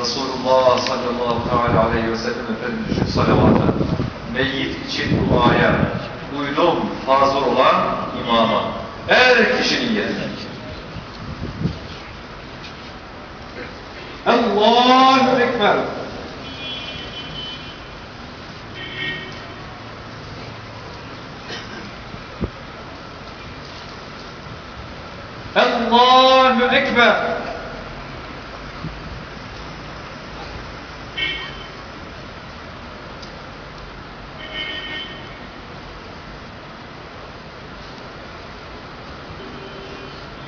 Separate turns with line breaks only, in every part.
Resulullah sallallahu teala aleyhi ve sellem Efendimiz için salavata, meyyit için duaya, uydum hazır olan imama. Her kişinin yerine. Allahu Ekber. Allahu Ekber.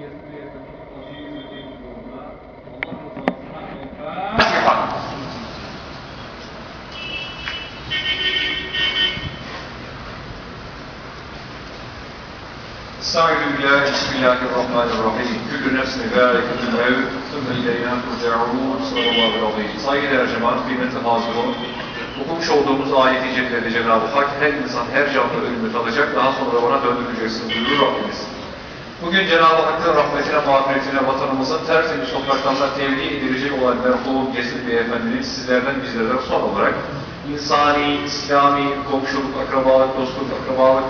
Estaizu billahi, bismillahirrahmanirrahim. Küllü nefsine gâreketül mevt, sümme ileyna turca'un, sallallahu aleyhi. Saygıdeğer. Okumuş olduğumuz ayeti cephede Cenab-ı Hak, her insan, her canlı ölümü tadacak, daha sonra bana döndürüleceksin buyurur Rabbimiz. Bugün Cenab-ı Hakk'ın rahmetine, mağfiretine, vatanımızın tertemiz topraklarına tevdi edilecek olan merhum Gezir Beyefendinin sizlerden bizlerden son olarak insani, İslami, komşuluk, akrabalık, dostluk, akrabalık,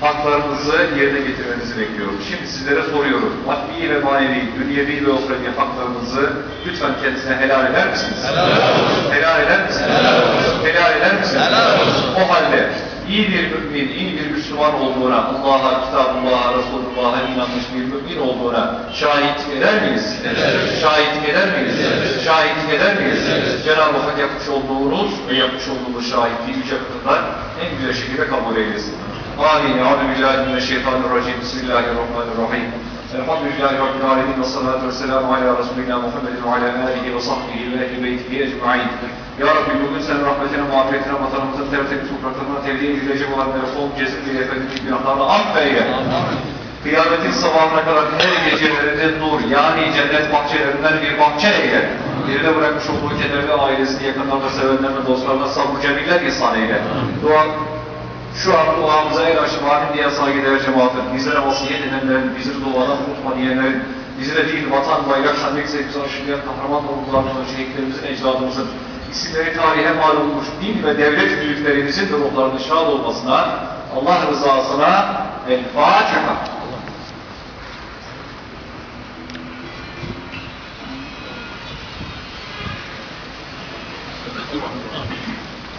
haklarınızı yerine getirmenizi bekliyorum. Şimdi sizlere soruyorum. Maddi ve manevi, dünyevi ve uhrevi haklarınızı lütfen kendisine helal eder misiniz? Helal. Helal eder misiniz? Helal. Helal eder misiniz? Helal. O halde iyi bir mümin, iyi bir Müslüman olduğuna, Allah'a, Kitabullah'a, Resulullah'a inanmış bir mümin olduğuna şahit eder miyiz? Ederiz. Şahit eder miyiz? Ederiz. Şahit eder miyiz? Ederiz. Cenab-ı Hak yapmış olduğunuz ve yapmış olduğumuz şahitliği yüce katından en güzel şekilde kabul eylesin. Amin. Euzu billahi mineşşeytanirracim. Bismillahirrahmanirrahim. Elhamdülillahi Rabbil alemin ve salatu ve selamu ala Resulina Muhammedin ve ala alihi ve sahbihi ve ehli beytihi ecma'in. Ya Rabbi bugün sen rahmetine, mağfiretine, vatanımızın tertemiz topraklarına tevdi edilecek olan merhum Cezir Bey Efendimiz günahlarına affeyle. Kıyametin sabahına kadar her gecelerinde nur yani cennet bahçelerinden bir bahçe eyle. Geride bırakmış olduğu kederli ailesini, yakınlarına, sevenlerine, dostlarına sabır cemiller ihsan eyle. Dua şu an duamıza el açıp amin diye saygıdeğer cemaatin, bizlere vasiyet edenlerin, bizi duadan unutma diyenlerin, bizlere değil vatan, bayrak, senlik sevgisi aşılayan kahraman ruhlarımızın, şehitlerimizin, ecdadımızın, isimleri tarihe mal olmuş din ve devlet büyüklerimizin de ruhlarının şad olmasına, Allah rızasına El Fatiha.